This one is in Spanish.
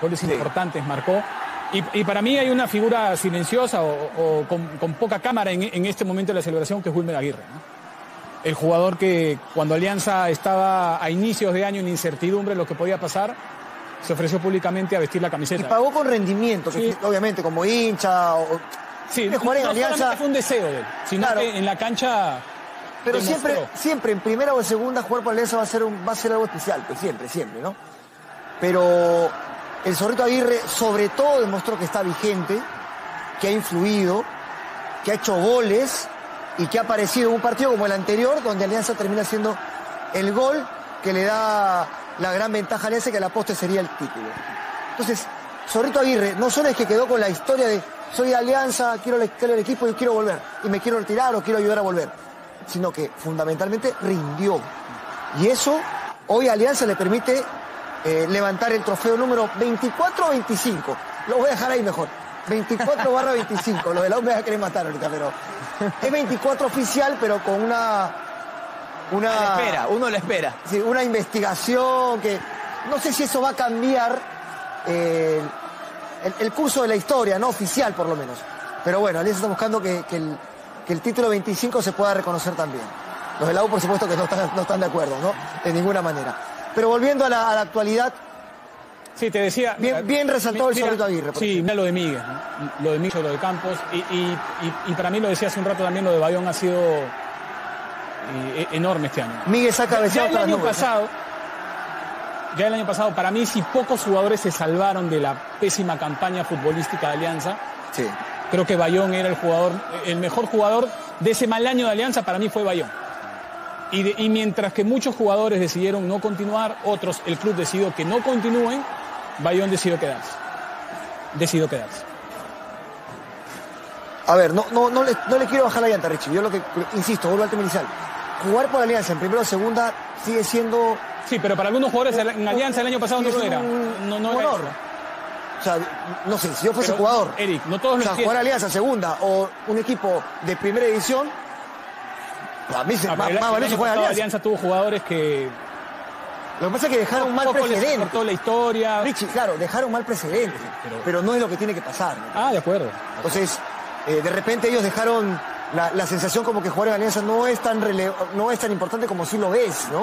goles importantes marcó. Y, y para mí hay una figura silenciosa o, o con, con poca cámara en, en este momento de la celebración que es Wilmer Aguirre. ¿no? El jugador que cuando Alianza estaba a inicios de año en incertidumbre lo que podía pasar, se ofreció públicamente a vestir la Y camiseta. pagó con rendimiento, que obviamente como hincha, o- Sí, de jugar en no Alianza. fue un deseo de él, sino Claro. que en la cancha pero demostró. siempre, siempre en primera o en segunda jugar por Alianza va a ser, un- va a ser algo especial, pues siempre, siempre, ¿no? Pero el Zorrito Aguirre sobre todo demostró que está vigente, que ha influido, que ha hecho goles y que ha aparecido en un partido como el anterior, donde Alianza termina siendo el gol que le da la gran ventaja a Alianza, que a la sería el título. Entonces, Zorrito Aguirre no solo es que quedó con la historia de soy de Alianza, quiero la historia del equipo y quiero volver, y me quiero retirar o quiero ayudar a volver, sino que fundamentalmente rindió. Y eso hoy Alianza le permite eh, levantar el trofeo número 24 o 25. Lo voy a dejar ahí mejor. 24 barra 25. Lo de la U me va a querer matar ahorita, pero es 24 oficial, pero con una... una le espera, uno le espera. Sí, una investigación que no sé si eso va a cambiar eh, el, el curso de la historia, no oficial por lo menos. Pero bueno, Alianza está buscando que, que el, que el título 25 se pueda reconocer también. Los de la U, por supuesto, que no están, no están de acuerdo, ¿no? De ninguna manera. Pero volviendo a la, a la actualidad, Sí, te decía. Bien- bien resaltado el mira, Zorrito Aguirre, Sí, ejemplo. mira lo de Miguel, ¿no? lo de Miguel, lo de Campos. Y, y- y- y para mí lo decía hace un rato también, lo de Bayón ha sido eh, enorme este año. Miguel saca Ya cabeceado el año nubes, ¿eh? pasado, ya el año pasado, para mí, si pocos jugadores se salvaron de la pésima campaña futbolística de Alianza, Sí. creo que Bayón era el jugador, el mejor jugador de ese mal año de Alianza, para mí fue Bayón. Y, de- y mientras que muchos jugadores decidieron no continuar, otros, el club decidió que no continúen, Bayón decidió quedarse. Decidió quedarse. A ver, no, no, no, le, no le quiero bajar la llanta, Richie. Yo lo que, insisto, vuelvo al tema inicial. Jugar por Alianza en primera o segunda sigue siendo Sí, pero para algunos jugadores en Alianza el año pasado no lo era. No, no era. O sea, no sé, si yo fuese Pero, jugador, Eric, no todos o sea, jugar Alianza segunda o un equipo de primera división, a mí se, Ah, más, el, más el valioso juega Alianza. Alianza tuvo jugadores que Lo que pasa es que dejaron mal precedente. aportó la historia. Richie, claro, dejaron mal precedente, pero, pero- no es lo que tiene que pasar. ¿no? Ah, de acuerdo. Entonces, eh, de repente ellos dejaron la, la sensación como que jugar en Alianza no es tan rele- no es tan importante como si lo es, ¿no?